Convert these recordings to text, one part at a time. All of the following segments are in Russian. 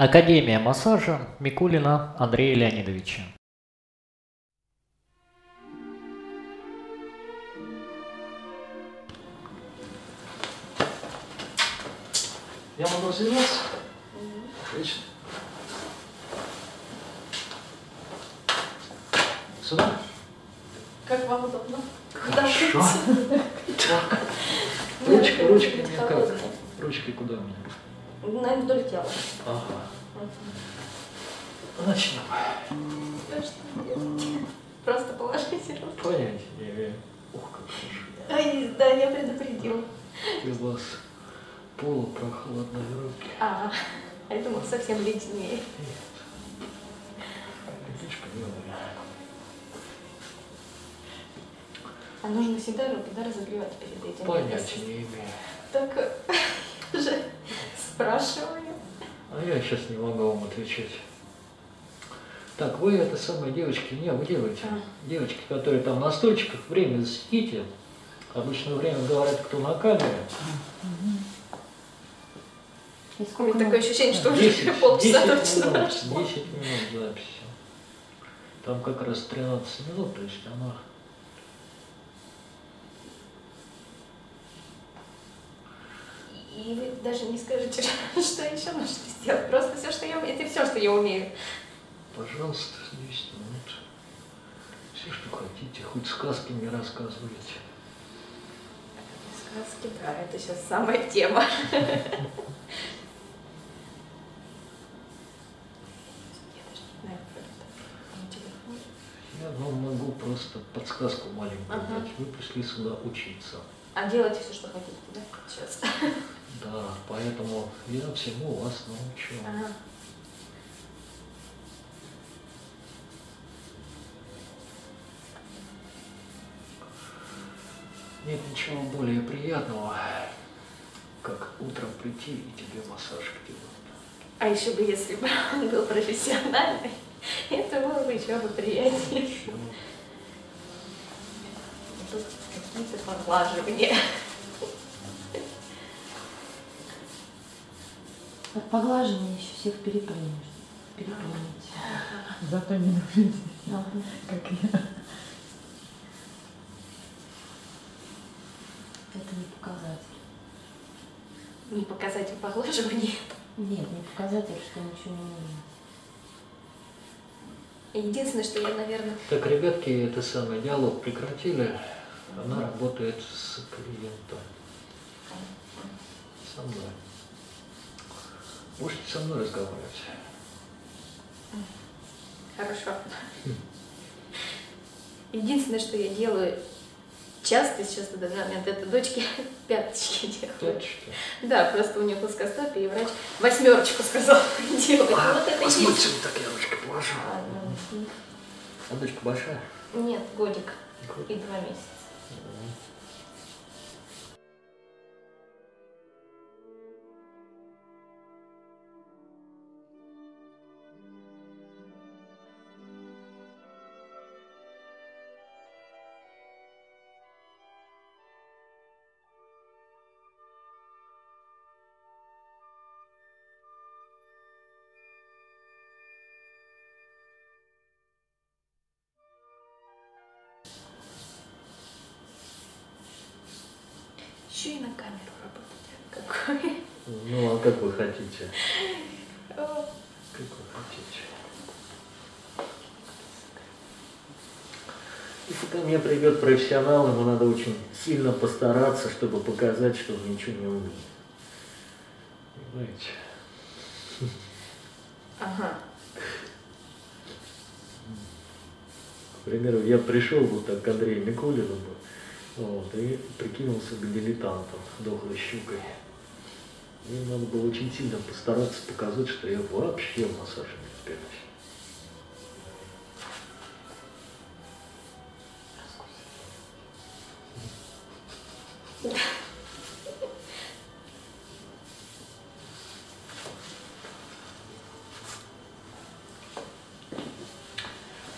Академия массажа Микулина Андрея Леонидовича. Я могу развиваться? Отлично. Сюда? Как вам удобно? Хорошо. Так. Ручкой, ручкой мне как? Ручкой куда мне? Наверное, вдоль тела. Ага. Начнем. Что делать? Просто положите руку. Понятия не имею. Ух, как хорошо. Ай, да, я предупредил. И у вас полупрохладные руки. А, я думал, совсем леденее. Нет. Ледышка милая. А нужно всегда руки, да, разогревать перед этим? Понятия не имею. Так же спрашиваю. А я сейчас не могу вам отвечать. Так, вы это самые девочки, не, вы делаете. А. Девочки, которые там на стульчиках, время засеките. Обычно время говорят, кто на камере. И У меня сколько такое ощущение, что уже 10, полчаса 10 точно минут, прошло. 10 минут записи. Там как раз 13 минут, то есть она... И вы даже не скажете, что еще нужно сделать. Просто все, что я умею, это все, что я умею. Пожалуйста, 10 минут. Все, что хотите, хоть сказки мне рассказывайте. Сказки, да, это сейчас самая тема. Я вам могу просто подсказку маленькую Ага. дать. Вы пришли сюда учиться. А делайте все, что хотите, да? Сейчас. Да, поэтому я всему вас научу. Ага. Нет ничего более приятного, как утром прийти и тебе массаж делают. А еще бы, если бы он был профессиональный, это было бы еще бы приятнее. Тут какие-то поглаживания. От поглаживания еще всех переплюнешь. Переплюнете. Зато не нужно. Как я. Это не показатель. Не показатель поглаживания. Нет, не показатель, что ничего не нужно. Единственное, что я, наверное, Так, ребятки, это самый диалог прекратили. Она работает с клиентом. Со мной. Можете со мной разговаривать. хорошо. Единственное, что я делаю часто сейчас на данный момент, это дочке пяточки делаю. Пяточки. Да, просто у нее плоскостопие, и врач восьмерочку сказал делать. Вот это и есть. Так я ручкой положу. Ладно. А дочка большая? Нет, годик Годик. и два месяца. Еще и на камеру работать. Какой? Ну, а как вы хотите? Как вы хотите? Если ко мне придет профессионал, ему надо очень сильно постараться, чтобы показать, что он ничего не умеет. Понимаете? Ага. К примеру, я пришел вот так к Андрею Микулину бы, вот, и прикинулся к дилетанту, дохлой щукой. Мне надо было очень сильно постараться показать, что я вообще в массаже не разбираюсь.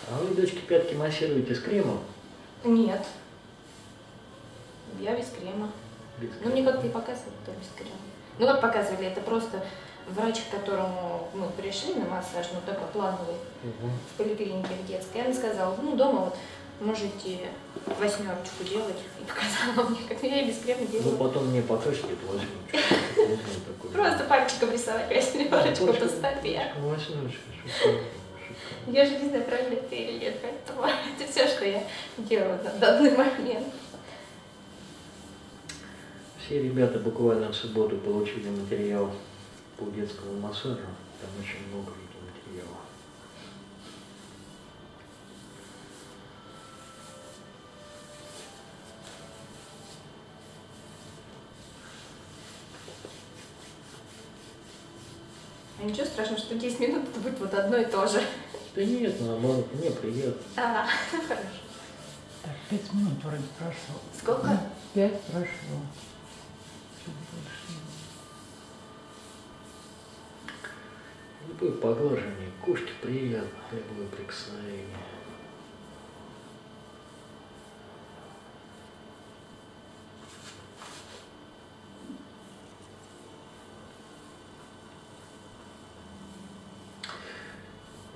А вы, дочки, пятки массируете с кремом? Нет. Крема. Без Ну, мне как-то и показывали, то без крема. Ну, как показывали, это просто врач, к которому мы пришли на массаж, ну такой плановый, Угу. в поликлинике в детской, она сказала, ну дома вот можете восьмерочку делать. И показала мне, как я без крема Ну, делаю. потом мне покажете восьмерочку. Просто пальчиком рисовать восьмерочку по стопе. Ну. Я же не знаю, правильно это или нет, поэтому это все, что я делаю на данный момент. Все ребята буквально в субботу получили материал по детскому массажу. Там очень много видеоматериала. А ничего страшного, что 10 минут это будет вот одно и то же. Да нет, наоборот, мне приятно. А, хорошо. Так, пять минут вроде прошло. Сколько? Пять прошло. Любое поглаживание кошки приятно, любое прикосновение.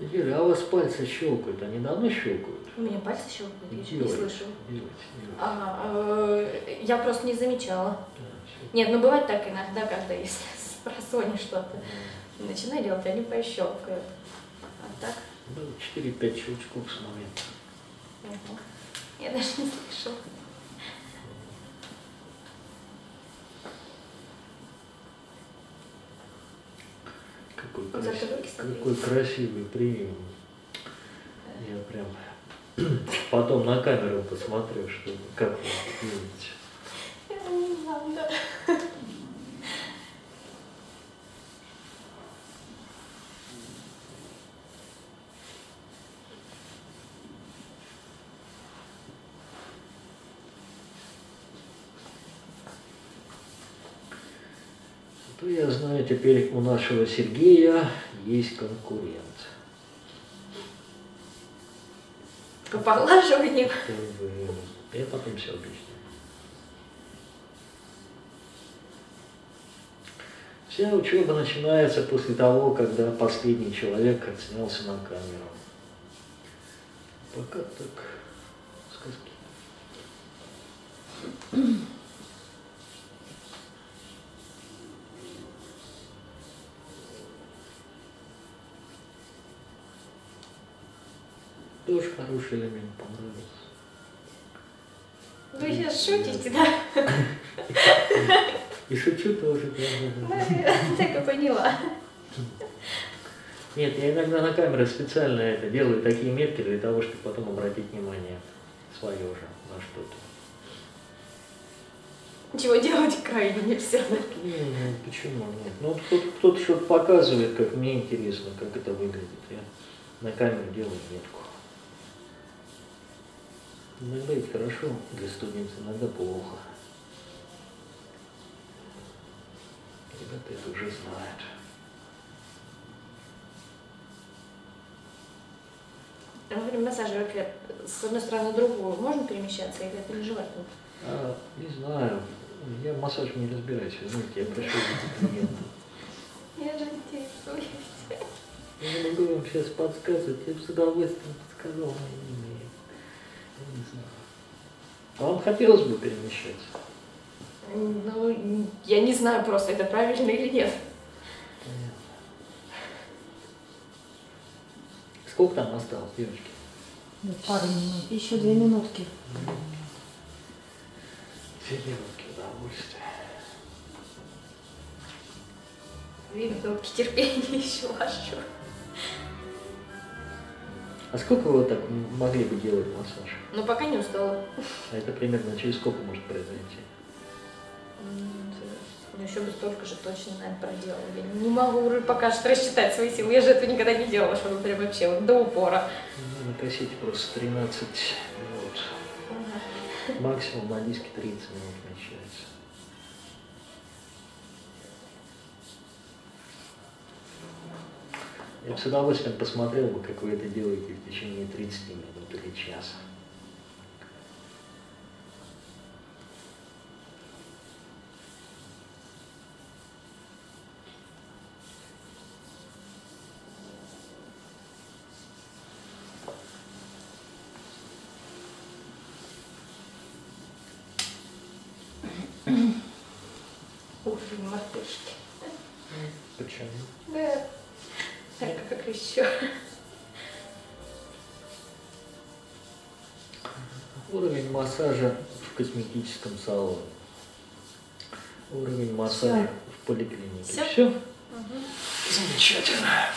Юля, а у вас пальцы щелкают, они давно щелкают? У меня пальцы щелкают, я чуть не слышу. делайте, делайте. А, э, я просто не замечала. Да. Нет, ну бывает так иногда, когда если с просони что-то начинаю делать, они пощелкают. А так, Было 4-5 щелчков с момента. угу. я даже не слышала. Какой, Ну, согрелись. какой красивый прием. Я прям потом на камеру посмотрю, что как вы видите. Я не знаю, да. То я знаю, теперь у нашего Сергея есть конкурент. По поглаживанию. Я потом все объясню. Вся учеба начинается после того, когда последний человек отснялся на камеру. Пока так сказки. Тоже хороший элемент понравился. Вы сейчас шутите, да? И шучу тоже. да, да. Ну, Так и поняла. Нет, я иногда на камеры специально это делаю такие метки для того, чтобы потом обратить внимание свое же на что-то. Чего делать крайне нельзя. Не, ну почему нет? Ну вот кто-то, кто-то что-то показывает, как мне интересно, как это выглядит. Я на камеру делаю метку. Иногда это хорошо для студентов, иногда плохо. Ребята это уже знают. А Во время массажа вообще с одной стороны на другую можно перемещаться или это нежелательно? А, не знаю. Я в массаже не разбираюсь, извините, я пришел за клиентом. Я же интересуюсь. Я не могу вам сейчас подсказывать, я бы с удовольствием подсказал, но я не умею. Я не знаю. А вам хотелось бы перемещаться? Ну, я не знаю просто, это правильно или нет. Понятно. Сколько там осталось, девочки? Ну, пару минут. Еще две минутки. Две минутки удовольствия. Две минутки терпения еще вашу. А сколько вы так могли бы делать массаж? Но пока не устала. А это примерно через сколько может произойти? Ну, еще бы столько же точно, наверное, проделала. Я не могу уже пока что рассчитать свои силы. Я же этого никогда не делала, чтобы прям вообще вот до упора. Ну, на кассете просто 13 минут. Максимум на диске 30 минут вмещается. Я бы с удовольствием посмотрел бы, как вы это делаете в течение 30 минут или часа. Ух, мартышки. Почему? Да. Как еще? Уровень массажа в косметическом салоне. Уровень массажа в поликлинике. Всё? Все? Замечательно.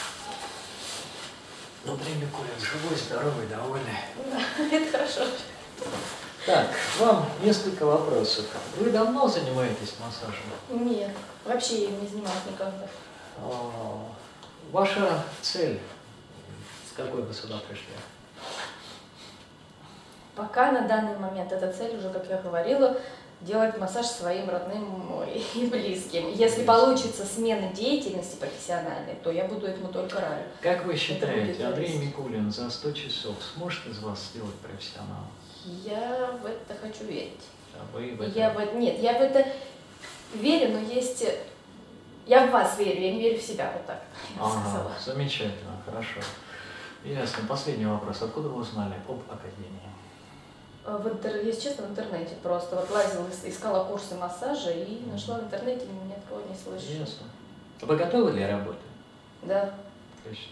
Ну, время курим живой, здоровый, довольный. Это хорошо. Так, вам несколько вопросов. Вы давно занимаетесь массажем? Нет, вообще я не занималась никогда. А, Ваша цель? С какой вы сюда пришли? Пока на данный момент эта цель уже, как я говорила, делать массаж своим родным и близким. Если получится смена деятельности профессиональной, то я буду этому только рада. Как вы считаете, Андрей. Микулин за 100 часов сможет из вас сделать профессионала? Я в это хочу верить. А вы в это- Я в это... Нет, я в это верю, но есть... Я в вас верю, я не верю в себя, вот так. я Ага, сказала. замечательно, хорошо. Ясно. Последний вопрос. Откуда вы узнали об Академии? А В интер... Если честно, в интернете просто вот лазила, ис- искала курсы массажа и нашла в интернете, ни от кого не слышала. Ясно. Вы готовы для работы? Да. Есть